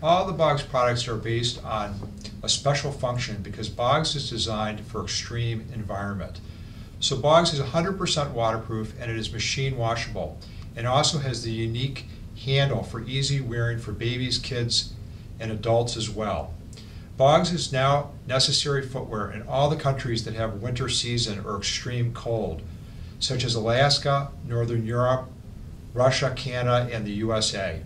All the Bogs products are based on a special function because Bogs is designed for extreme environment. So Bogs is 100% waterproof and it is machine washable and also has the unique handle for easy wearing for babies, kids, and adults as well. Bogs is now necessary footwear in all the countries that have winter season or extreme cold, such as Alaska, Northern Europe, Russia, Canada, and the USA.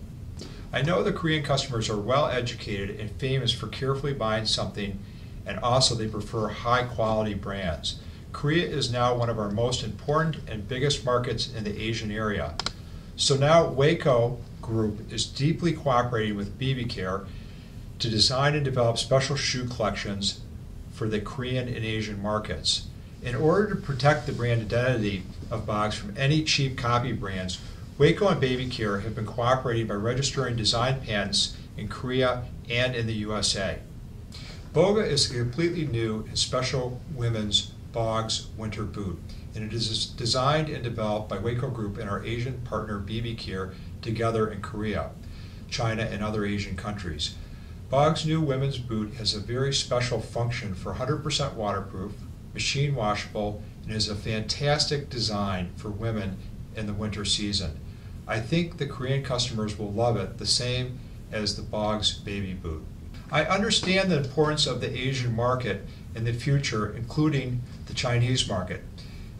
I know the Korean customers are well educated and famous for carefully buying something, and also they prefer high quality brands. Korea is now one of our most important and biggest markets in the Asian area. So now Weyco Group is deeply cooperating with BB Care to design and develop special shoe collections for the Korean and Asian markets. In order to protect the brand identity of Bogs from any cheap copy brands, Weyco and Baby Care have been cooperating by registering design patents in Korea and in the USA. Boga is a completely new and special women's Bogs winter boot, and it is designed and developed by Weyco Group and our Asian partner BB Care together in Korea, China, and other Asian countries. Bogs' new women's boot has a very special function for 100% waterproof, machine washable, and is a fantastic design for women in the winter season. I think the Korean customers will love it the same as the Bogs baby boot. I understand the importance of the Asian market in the future, including the Chinese market.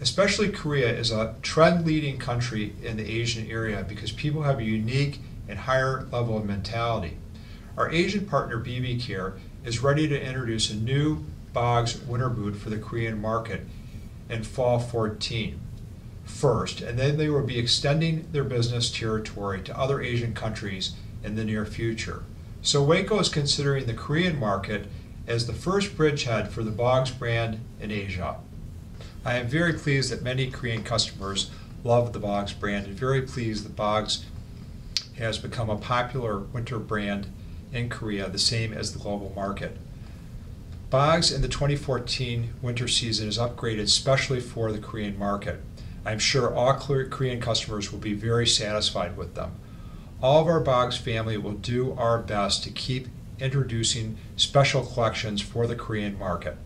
Especially Korea is a trend leading country in the Asian area because people have a unique and higher level of mentality. Our Asian partner BB Care is ready to introduce a new Bogs winter boot for the Korean market in fall 14 first, and then they will be extending their business territory to other Asian countries in the near future. So Weyco is considering the Korean market as the first bridgehead for the Bogs brand in Asia. I am very pleased that many Korean customers love the Bogs brand and very pleased that Bogs has become a popular winter brand in Korea, the same as the global market. Bogs in the 2014 winter season is upgraded specially for the Korean market. I'm sure all Korean customers will be very satisfied with them. All of our Bogs family will do our best to keep introducing special collections for the Korean market.